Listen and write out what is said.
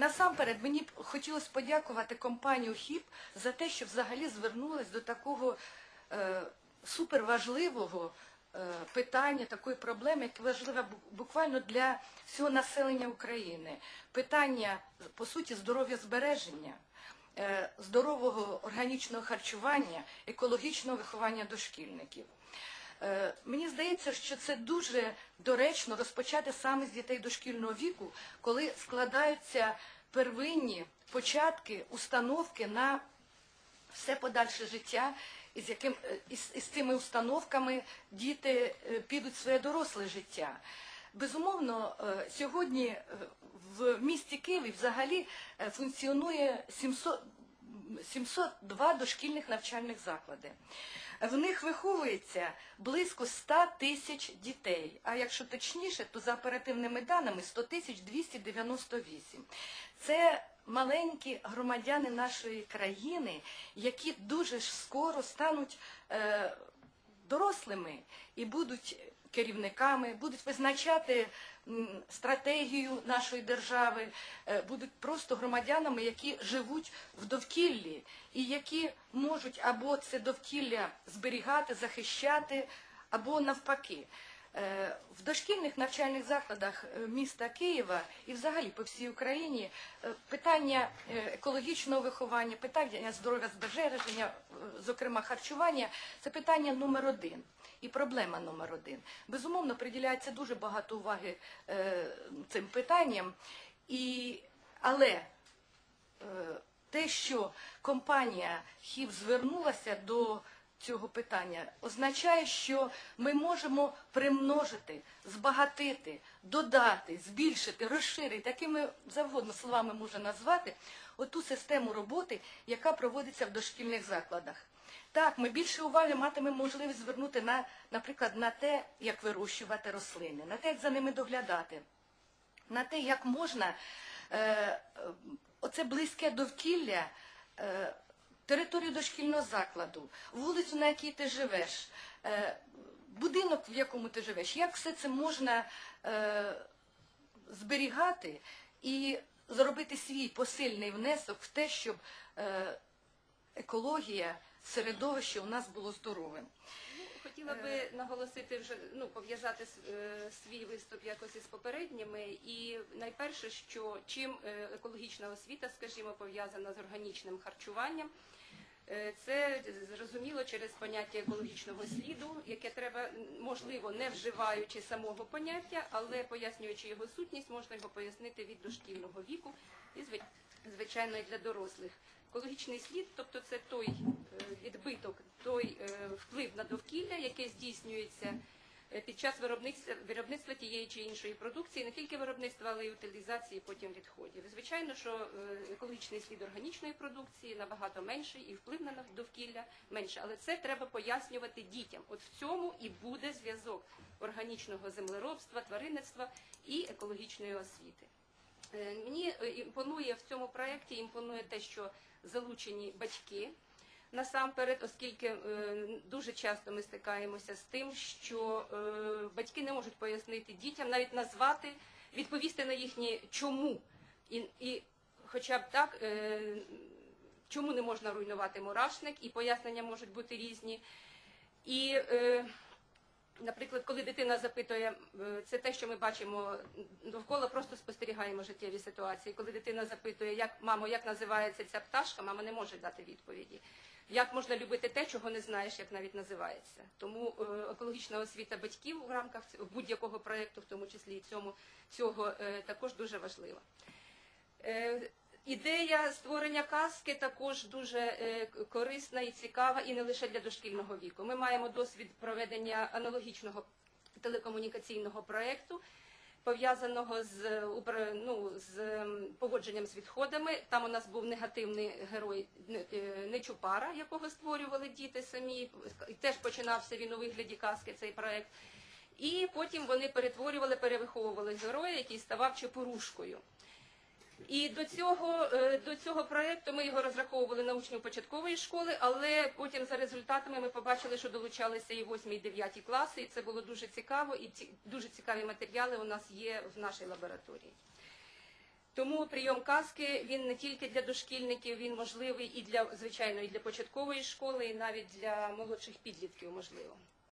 насамперед мені б хотілося подякувати компанію ХІП за те, що взагалі звернулась до такого е, суперважливого е, питання, такої проблеми, яке важливе буквально для всього населення України. Питання, по суті, здоров'я збереження, е, здорового органічного харчування, екологічного виховання дошкільників. Е, Мені здається, що це дуже доречно розпочати саме з дітей дошкільного віку, коли складаються первинні початки, установки на все подальше життя, із яким е, із, із цими установками діти е, підуть в своє доросле життя. Безумовно, сьогодні в місті Києві взагалі функціонує 700, 702 дошкільних навчальних заклади. В них виховується близько 100 тисяч дітей. А якщо точніше, то за оперативними даними 100 тисяч 298. Це маленькі громадяни нашої країни, які дуже скоро стануть е, дорослими і будуть керівниками, будуть визначати стратегію нашої держави, е, будуть просто громадянами, які живуть в довкіллі і які можуть або це довкілля зберігати, захищати, або навпаки. Е, В дошкільних навчальних закладах е, міста Києва і взагалі по всій Україні е, питання екологічного виховання, питання здоров'я збереження, зокрема харчування, це питання номер один і проблема номер один. Безумовно, приділяється дуже багато уваги цим питанням, і, але те, що компанія ХІВ звернулася до цього питання, означає, що ми можемо примножити, збагатити, додати, збільшити, розширити, якими завгодно словами можна назвати, оту систему роботи, яка проводиться в дошкільних закладах. Так, ми більше уваги матимемо можливість звернути на, наприклад, на те, як вирощувати рослини, на те, як за ними доглядати на те, як можна е, оце близьке довкілля, е, територію дошкільного закладу, вулицю, на якій ти живеш, е, будинок, в якому ти живеш, як все це можна е, зберігати і зробити свій посильний внесок в те, щоб е, екологія, середовище у нас було здоровим. Хотіла би наголосити вже ну пов'язати е, свій виступ якось із попередніми. І найперше, що чим е, екологічна освіта, скажімо, пов'язана з органічним харчуванням. е, Це зрозуміло через поняття екологічного сліду, яке треба, можливо, не вживаючи самого поняття, але пояснюючи його сутність, можна його пояснити від дошкільного віку і звичайно і для дорослих. Екологічний слід, тобто це той е, відбиток, той е, вплив на довкілля, який здійснюється е, під час виробництва, виробництва тієї чи іншої продукції, не тільки виробництва, але й утилізації потім відходів. Звичайно, що е, екологічний слід органічної продукції набагато менший і вплив на довкілля менше, але це треба пояснювати дітям. От в цьому і буде зв'язок органічного землеробства, тваринництва і екологічної освіти. Е, Мені е, імпонує в цьому проєкті імпонує те, що залучені батьки насамперед, оскільки е, дуже часто ми стикаємося з тим, що е, батьки не можуть пояснити дітям, навіть назвати, відповісти на їхні чому. І, і хоча б так, е, чому не можна руйнувати мурашник, і пояснення можуть бути різні. І Наприклад, коли дитина запитує, е, це те, що ми бачимо довкола, просто спостерігаємо життєві ситуації. Коли дитина запитує, як мамо, як називається ця пташка, мама не може дати відповіді. Як можна любити те, чого не знаєш, як навіть називається? Тому е, екологічна освіта батьків в рамках будь-якого проєкту, в тому числі і цьому цього, е, також дуже важлива. Ідея створення казки також дуже е, корисна і цікава, і не лише для дошкільного віку. Ми маємо досвід проведення аналогічного телекомунікаційного проєкту, пов'язаного з, ну, з поводженням з відходами. Там у нас був негативний герой е, Нечупара, якого створювали діти самі. Теж починався він у вигляді казки цей проєкт. І потім вони перетворювали, перевиховували героя, який ставав чепурушкою. І до цього, е, до цього проєкту ми його розраховували на учнів початкової школи, але потім за результатами ми побачили, що долучалися і 8, і 9 класи, і це було дуже цікаво, і ці, дуже цікаві матеріали у нас є в нашій лабораторії. Тому прийом казки він не тільки для дошкільників, він можливий і для звичайно і для початкової школи, і навіть для молодших підлітків можливо.